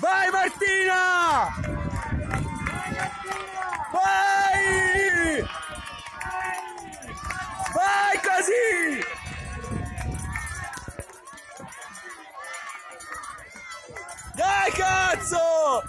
Vai Martina! Vai! Vai così! Dai cazzo!